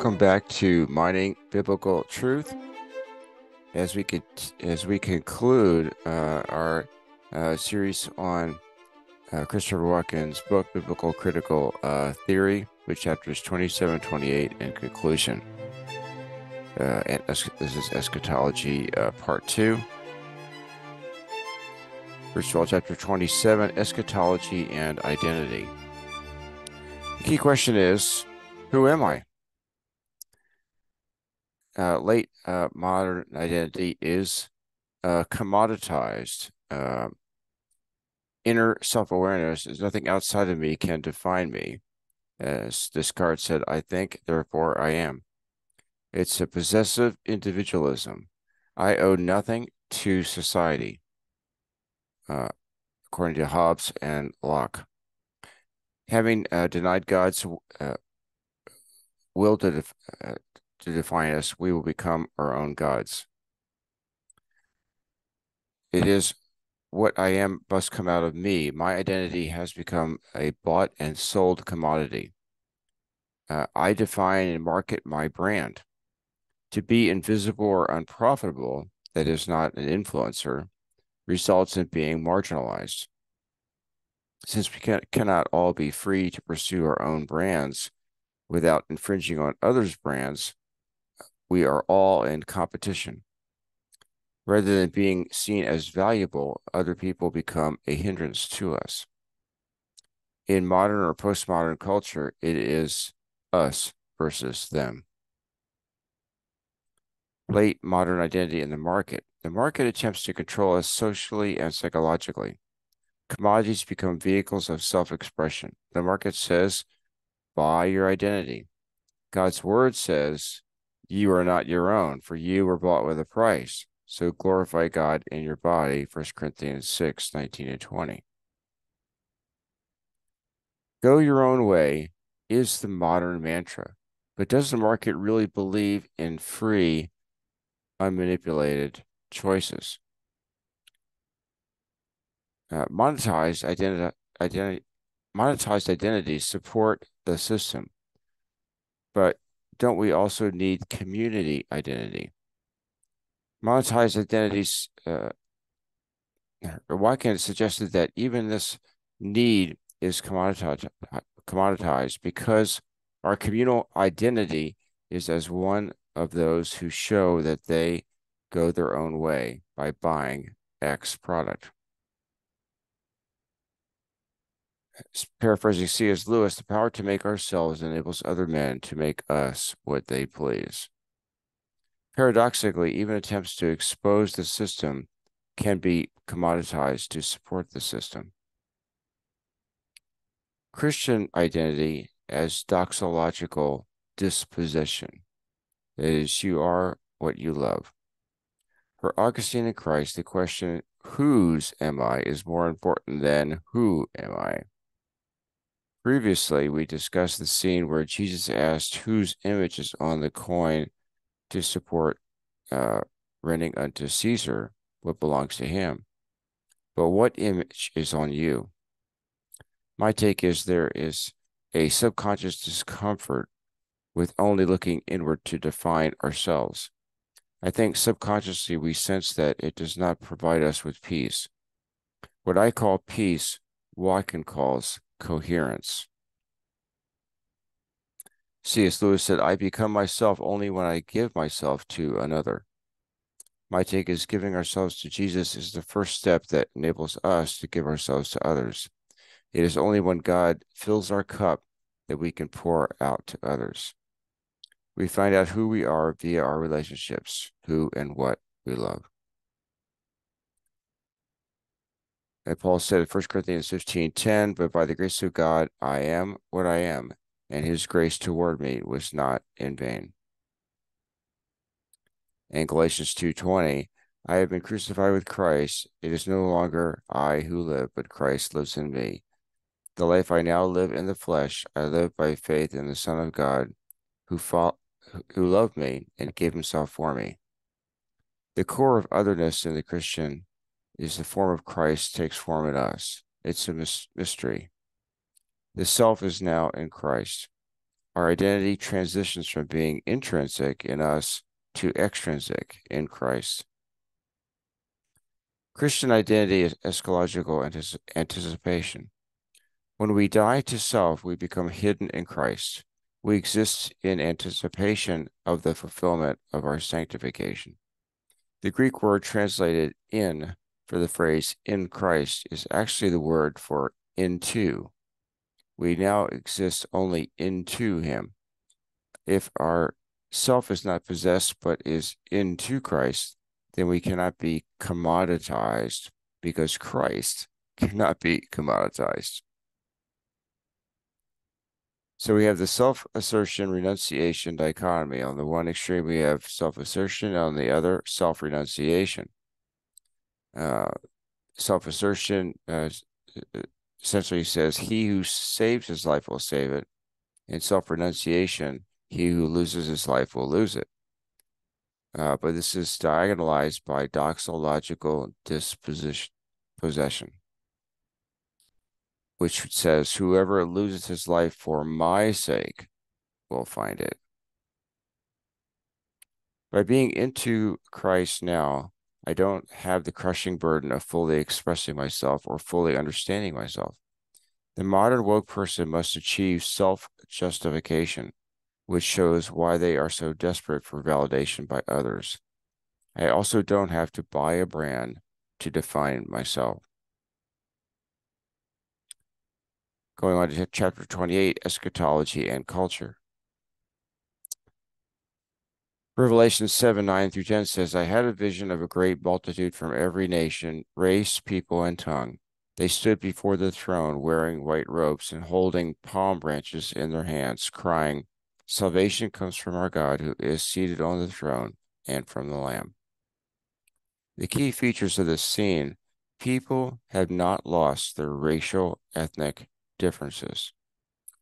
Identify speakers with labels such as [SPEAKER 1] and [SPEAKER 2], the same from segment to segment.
[SPEAKER 1] Welcome back to Mining Biblical Truth. As we could, as we conclude uh, our uh, series on uh, Christopher Watkins' book, Biblical Critical uh, Theory, with chapters 27, 28, and conclusion. Uh, and this is eschatology uh, part two. First of all, chapter 27, eschatology and identity. The key question is, who am I? Uh, late uh, modern identity is uh, commoditized. Uh, inner self awareness is nothing outside of me can define me. As Descartes said, I think, therefore I am. It's a possessive individualism. I owe nothing to society, uh, according to Hobbes and Locke. Having uh, denied God's will to to define us, we will become our own gods. It is what I am must come out of me. My identity has become a bought and sold commodity. Uh, I define and market my brand. To be invisible or unprofitable, that is not an influencer, results in being marginalized. Since we can, cannot all be free to pursue our own brands without infringing on others' brands, we are all in competition. Rather than being seen as valuable, other people become a hindrance to us. In modern or postmodern culture, it is us versus them. Late modern identity in the market. The market attempts to control us socially and psychologically. Commodities become vehicles of self expression. The market says, buy your identity. God's word says, you are not your own, for you were bought with a price. So glorify God in your body, 1 Corinthians 6, 19 and 20. Go your own way is the modern mantra, but does the market really believe in free, unmanipulated choices? Uh, monetized identity, identity, monetized identities support the system, but don't we also need community identity? Monetized identities, uh, Watkins suggested that even this need is commoditized because our communal identity is as one of those who show that they go their own way by buying X product. Paraphrasing C.S. Lewis, the power to make ourselves enables other men to make us what they please. Paradoxically, even attempts to expose the system can be commoditized to support the system. Christian identity as doxological disposition. That is, you are what you love. For Augustine and Christ, the question, whose am I, is more important than who am I. Previously, we discussed the scene where Jesus asked whose image is on the coin to support uh, renting unto Caesar what belongs to him. But what image is on you? My take is there is a subconscious discomfort with only looking inward to define ourselves. I think subconsciously we sense that it does not provide us with peace. What I call peace, Watkin calls coherence. C.S. Lewis said, I become myself only when I give myself to another. My take is giving ourselves to Jesus is the first step that enables us to give ourselves to others. It is only when God fills our cup that we can pour out to others. We find out who we are via our relationships, who and what we love. And Paul said in 1 Corinthians 15 10, but by the grace of God, I am what I am, and his grace toward me was not in vain. In Galatians 2:20, I have been crucified with Christ. It is no longer I who live, but Christ lives in me. The life I now live in the flesh, I live by faith in the Son of God, who fought, who loved me and gave himself for me. The core of otherness in the Christian is the form of Christ takes form in us. It's a mystery. The self is now in Christ. our identity transitions from being intrinsic in us to extrinsic in Christ. Christian identity is eschatological anticipation. When we die to self, we become hidden in Christ. We exist in anticipation of the fulfillment of our sanctification. The Greek word translated in for the phrase in Christ is actually the word for into. We now exist only into Him. If our self is not possessed but is into Christ, then we cannot be commoditized because Christ cannot be commoditized. So we have the self assertion renunciation dichotomy. On the one extreme, we have self assertion, on the other, self renunciation. Uh, self assertion uh, essentially says, He who saves his life will save it. In self renunciation, he who loses his life will lose it. Uh, but this is diagonalized by doxological disposition possession which says, Whoever loses his life for my sake will find it. By being into Christ now, I don't have the crushing burden of fully expressing myself or fully understanding myself. The modern woke person must achieve self justification, which shows why they are so desperate for validation by others. I also don't have to buy a brand to define myself. Going on to chapter 28, eschatology and culture. Revelation 7 9 through 10 says, I had a vision of a great multitude from every nation, race, people, and tongue. They stood before the throne wearing white robes and holding palm branches in their hands, crying, Salvation comes from our God who is seated on the throne and from the Lamb. The key features of this scene people have not lost their racial, ethnic, differences.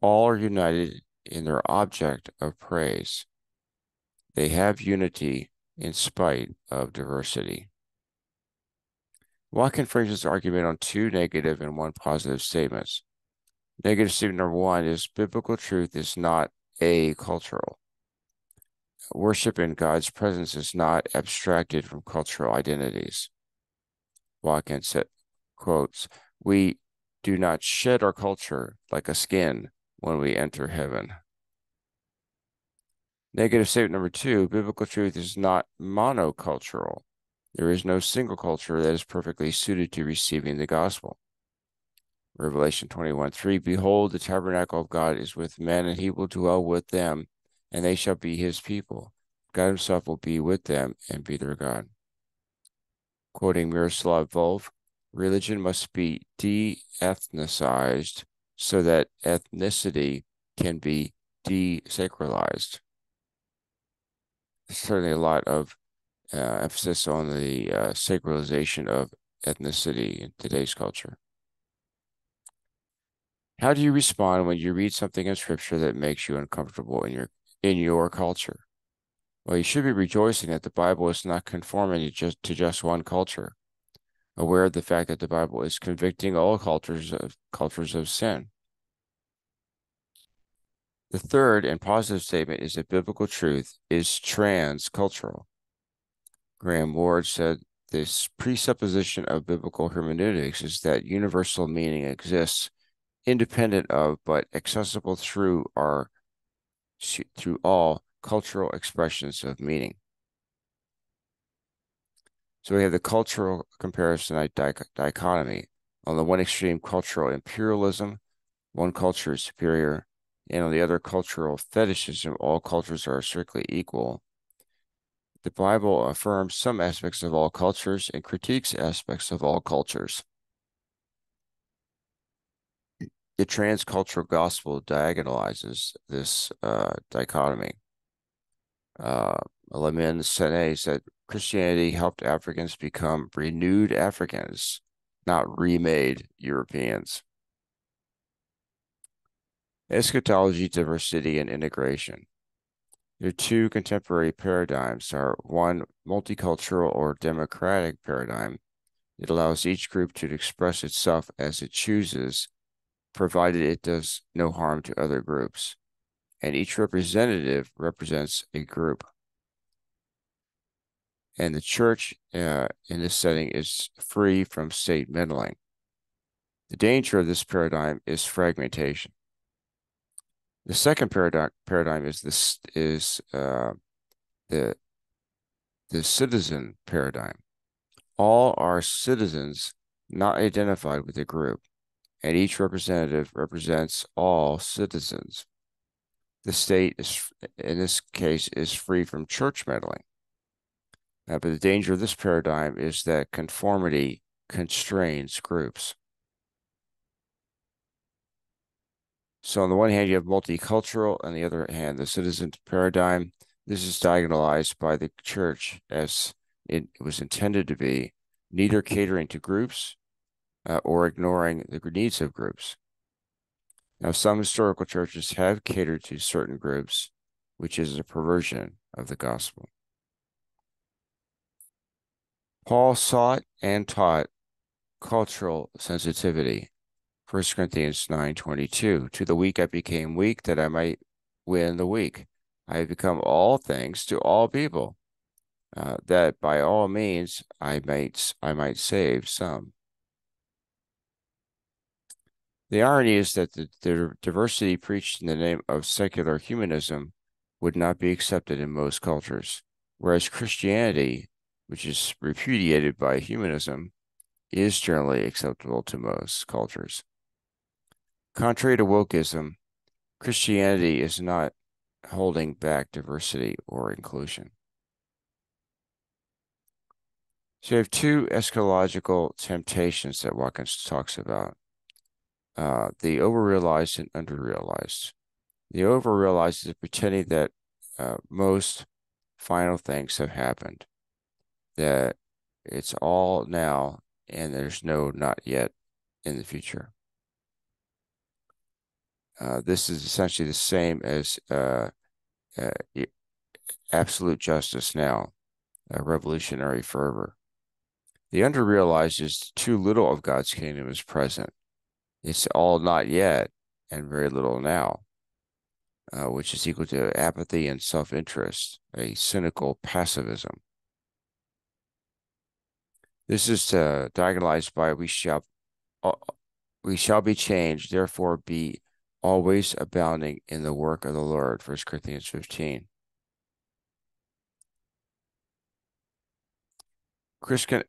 [SPEAKER 1] All are united in their object of praise. They have unity in spite of diversity. Watkin his argument on two negative and one positive statements. Negative statement number one is biblical truth is not a cultural. Worship in God's presence is not abstracted from cultural identities. Watkins said, quotes, We do not shed our culture like a skin when we enter heaven. Negative statement number two biblical truth is not monocultural. There is no single culture that is perfectly suited to receiving the gospel. Revelation 21 3 Behold, the tabernacle of God is with men, and he will dwell with them, and they shall be his people. God himself will be with them and be their God. Quoting Miroslav Volf, religion must be de ethnicized so that ethnicity can be desacralized. Certainly, a lot of uh, emphasis on the uh, sacralization of ethnicity in today's culture. How do you respond when you read something in scripture that makes you uncomfortable in your in your culture? Well, you should be rejoicing that the Bible is not conforming to just to just one culture aware of the fact that the Bible is convicting all cultures of cultures of sin. The third and positive statement is that biblical truth is transcultural. Graham Ward said this presupposition of biblical hermeneutics is that universal meaning exists independent of but accessible through our through all cultural expressions of meaning. So we have the cultural comparison dichotomy. On the one extreme, cultural imperialism, one culture is superior, and on the other, cultural fetishism, all cultures are strictly equal. The Bible affirms some aspects of all cultures and critiques aspects of all cultures. The transcultural gospel diagonalizes this uh, dichotomy. Uh, Lamin Sanneh said Christianity helped Africans become renewed Africans, not remade Europeans. Eschatology, diversity, and integration. The two contemporary paradigms are one multicultural or democratic paradigm. It allows each group to express itself as it chooses, provided it does no harm to other groups. and each representative represents a group. And the church uh, in this setting is free from state meddling. The danger of this paradigm is fragmentation. The second paradigm paradigm is this is uh, the the citizen paradigm. All are citizens not identified with a group, and each representative represents all citizens. The state is, in this case, is free from church meddling. Uh, but the danger of this paradigm is that conformity constrains groups. So on the one hand, you have multicultural, on the other hand, the citizen paradigm. This is diagonalized by the church as it was intended to be, neither catering to groups uh, or ignoring the needs of groups. Now, some historical churches have catered to certain groups, which is a perversion of the gospel. Paul sought and taught cultural sensitivity. 1 Corinthians 9:22 To the weak I became weak that I might win the weak. I have become all things to all people, uh, that by all means I might I might save some. The irony is that the, the diversity preached in the name of secular humanism would not be accepted in most cultures, whereas Christianity, which is repudiated by humanism, is generally acceptable to most cultures. Contrary to wokeism, Christianity is not holding back diversity or inclusion. So you have two eschatological temptations that Watkins talks about uh, the overrealized and underrealized. The overrealized is pretending that uh, most final things have happened, that it's all now and there's no not yet in the future. Uh, this is essentially the same as uh, uh, absolute justice now, revolutionary fervor. The underrealized is too little of God's kingdom is present. It's all not yet and very little now, uh, which is equal to apathy and self interest, a cynical passivism. This is uh, diagonalized by we shall we shall be changed, therefore be always abounding in the work of the Lord. 1 Corinthians 15. Christian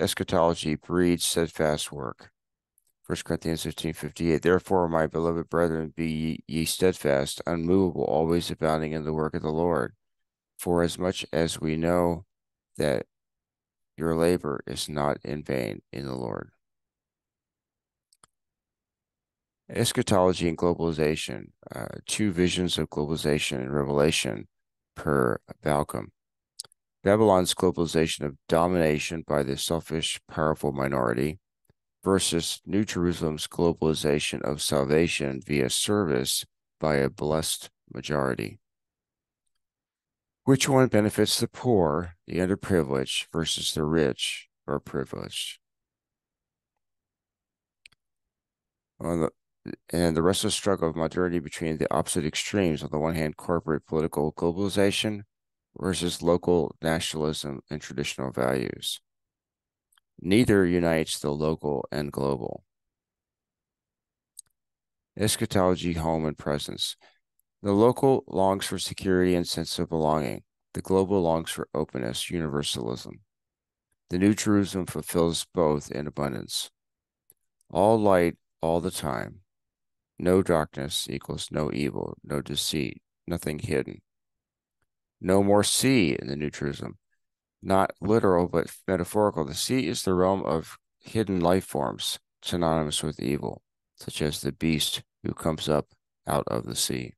[SPEAKER 1] eschatology breeds steadfast work. 1 Corinthians 15, 58. Therefore, my beloved brethren, be ye steadfast, unmovable, always abounding in the work of the Lord. For as much as we know that your labor is not in vain in the Lord. Eschatology and globalization, uh, two visions of globalization and revelation per Bauckham. Babylon's globalization of domination by the selfish, powerful minority versus New Jerusalem's globalization of salvation via service by a blessed majority. Which one benefits the poor, the underprivileged, versus the rich or privileged? On the and the restless struggle of modernity between the opposite extremes on the one hand corporate political globalization versus local nationalism and traditional values Neither unites the local and global. Eschatology, home, and presence. The local longs for security and sense of belonging. The global longs for openness, universalism. The New Jerusalem fulfills both in abundance. All light all the time. No darkness equals no evil, no deceit, nothing hidden. No more sea in the New Jerusalem not literal but metaphorical. The sea is the realm of hidden life forms synonymous with evil, such as the beast who comes up out of the sea.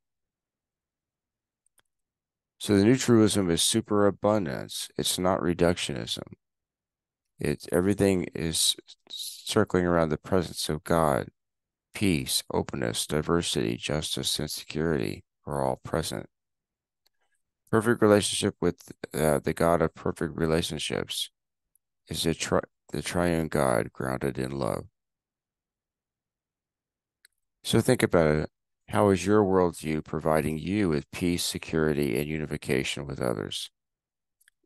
[SPEAKER 1] So the new truism is superabundance. It's not reductionism. It's everything is circling around the presence of God. Peace, openness, diversity, justice, and security are all present. Perfect relationship with uh, the God of perfect relationships is the, tri- the triune God grounded in love. So think about it. How is your worldview providing you with peace, security, and unification with others?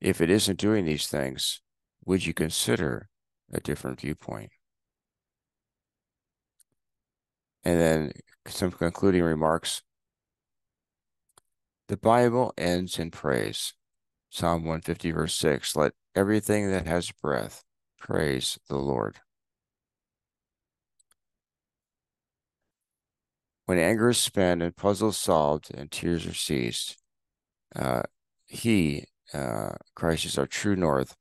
[SPEAKER 1] If it isn't doing these things, would you consider a different viewpoint? And then some concluding remarks. The Bible ends in praise. Psalm 150, verse 6 Let everything that has breath praise the Lord. When anger is spent and puzzles solved and tears are ceased, uh, He, uh, Christ, is our true north,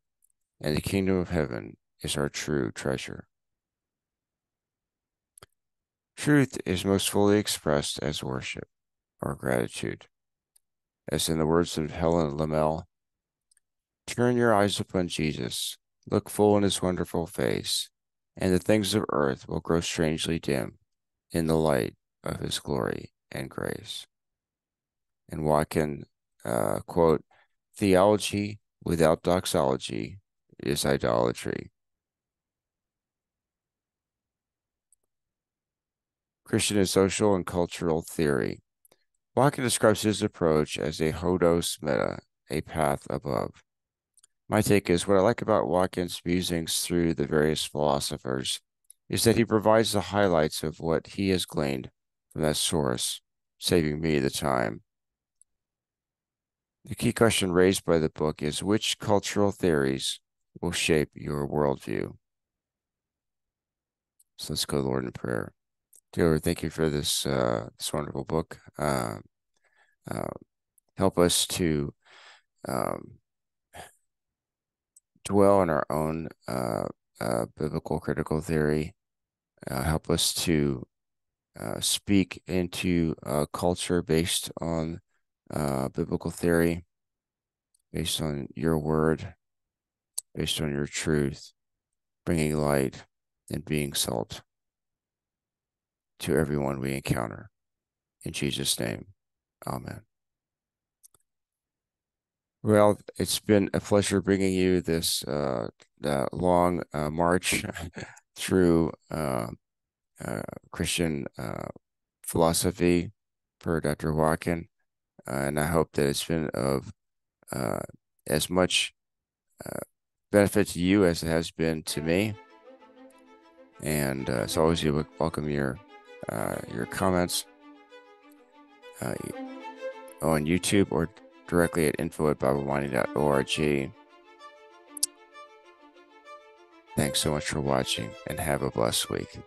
[SPEAKER 1] and the kingdom of heaven is our true treasure. Truth is most fully expressed as worship or gratitude. As in the words of Helen Lemmel, turn your eyes upon Jesus, look full in his wonderful face, and the things of earth will grow strangely dim in the light of his glory and grace. And Watkin, uh, quote, theology without doxology is idolatry. Christian and social and cultural theory. Watkin describes his approach as a hodos meta, a path above. My take is what I like about Watkin's musings through the various philosophers is that he provides the highlights of what he has gleaned from that source, saving me the time. The key question raised by the book is which cultural theories will shape your worldview? So let's go, Lord, in prayer. Dear thank you for this uh, this wonderful book. Uh, uh, help us to um, dwell in our own uh, uh, biblical critical theory. Uh, help us to speak into a culture based on biblical theory, based on your word, based on your truth, bringing light and being salt to everyone we encounter. In Jesus' name, amen. Well, it's been a pleasure bringing you this uh, uh, long uh, march through uh, uh, Christian uh, philosophy for Dr. Watkin. and I hope that it's been of as much benefit to you as it has been to me. And as always, you welcome your uh, your comments uh, on YouTube or directly at info at biblewinding.org. Thanks so much for watching and have a blessed week.